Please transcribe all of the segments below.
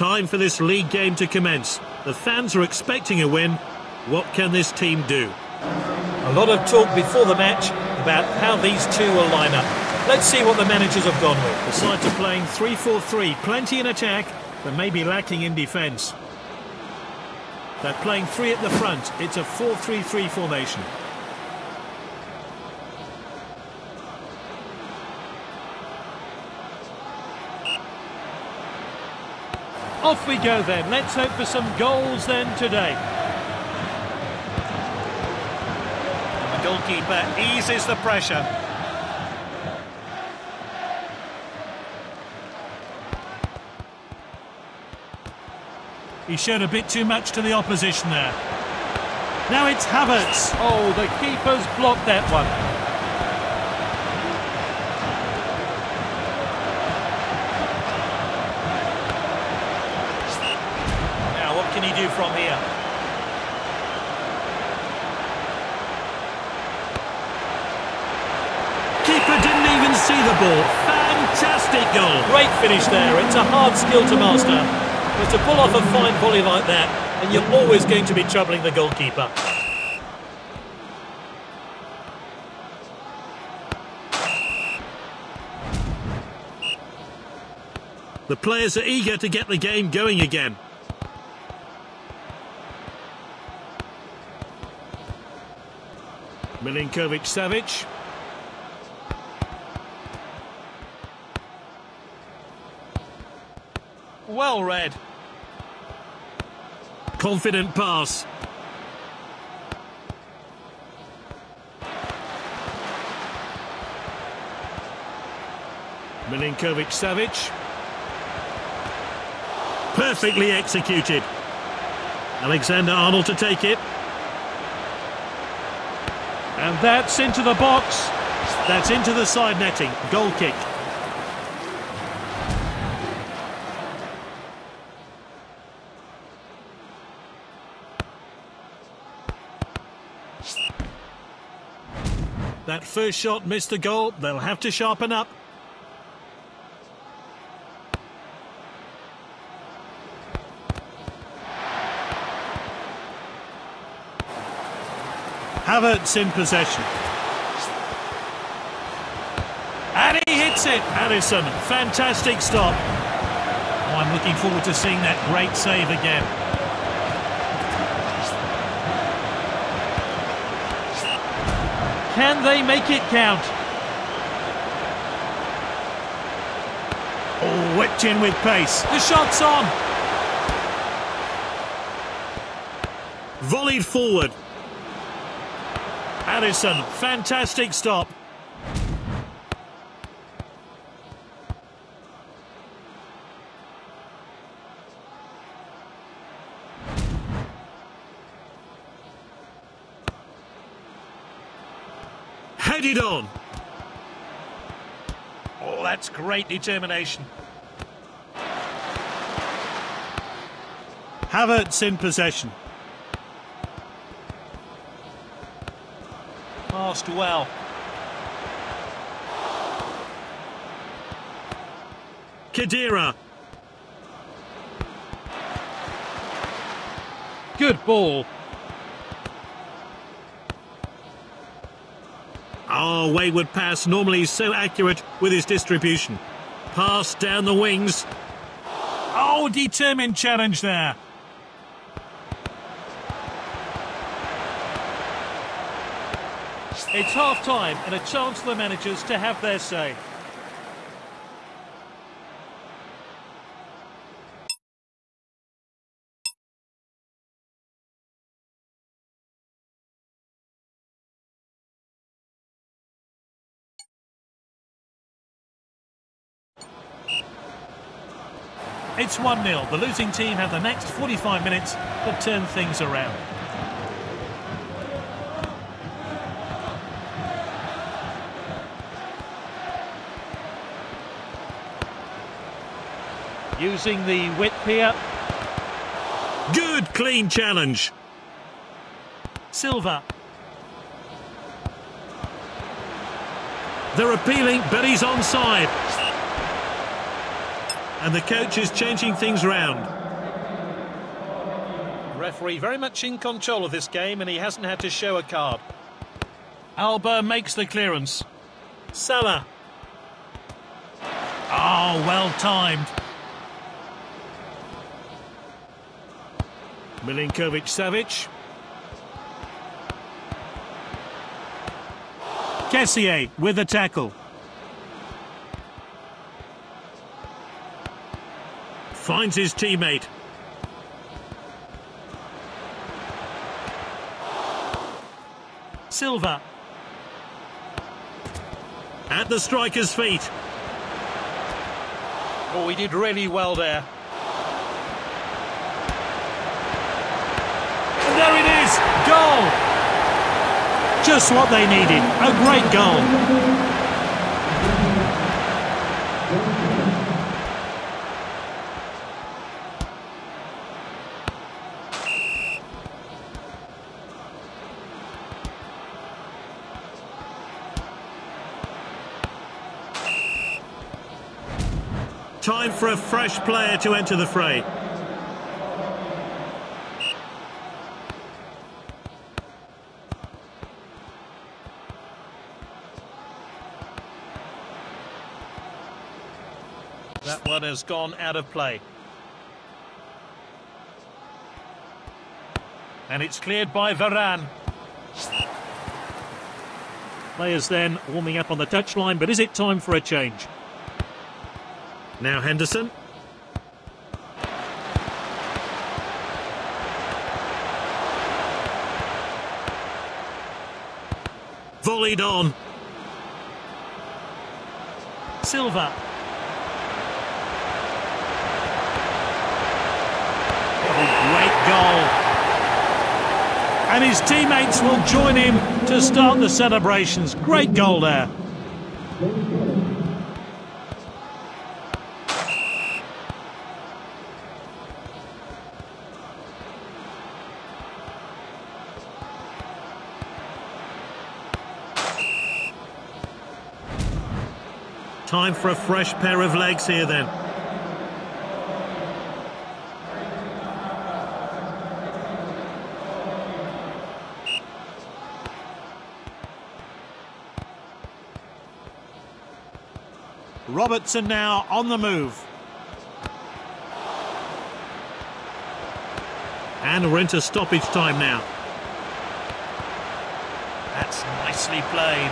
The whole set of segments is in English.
Time for this league game to commence. The fans are expecting a win. What can this team do? A lot of talk before the match about how these two will line up. Let's see what the managers have gone with. The sides are playing 3-4-3, plenty in attack, but maybe lacking in defence. They're playing three at the front. It's a 4-3-3 formation. Off we go then. Let's hope for some goals then today. And the goalkeeper eases the pressure. He showed a bit too much to the opposition there. Now it's Havertz. Oh, the keeper's blocked that one. Now what can he do from here? Keeper didn't even see the ball. Fantastic goal. Great finish there. It's a hard skill to master. But to pull off a fine volley like that, and you're always going to be troubling the goalkeeper. The players are eager to get the game going again. Milinkovic Savic. Well read. Confident pass. Milinkovic Savic. Perfectly executed. Alexander Arnold to take it. And that's into the box. That's into the side netting. Goal kick. That first shot missed the goal. They'll have to sharpen up. Havertz in possession. And he hits it. Alisson, fantastic stop. Oh, I'm looking forward to seeing that great save again. Can they make it count? Oh, whipped in with pace. The shot's on. Volleyed forward. Alisson, fantastic stop. Headed on. Oh, that's great determination. Havertz in possession. Passed well. Khedira. Good ball. Oh, wayward pass, normally so accurate with his distribution. Pass down the wings. Oh, determined challenge there. It's half time and a chance for the managers to have their say. It's 1-0. The losing team have the next 45 minutes to turn things around. Using the width here. Good, clean challenge. Silva. They're appealing, but he's onside. And the coach is changing things round. Referee very much in control of this game and he hasn't had to show a card. Alba makes the clearance. Salah. Oh, well timed. Milinkovic Savic. Kessié with the tackle. Finds his teammate. Silva. At the striker's feet. Oh, he did really well there. And there it is! Goal! Just what they needed. A great goal. Time for a fresh player to enter the fray. One has gone out of play. And it's cleared by Varane. Players then warming up on the touchline, but is it time for a change? Now Henderson. Volleyed on. Silva. Great goal. And his teammates will join him to start the celebrations. Great goal there. Time for a fresh pair of legs here then. Robertson now on the move. And we're into stoppage time now. That's nicely played.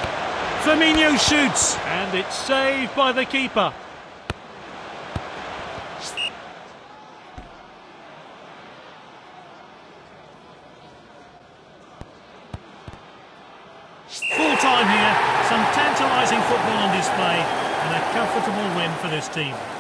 Firmino shoots. And it's saved by the keeper. Full time here. Some tantalising football on display and a comfortable win for this team.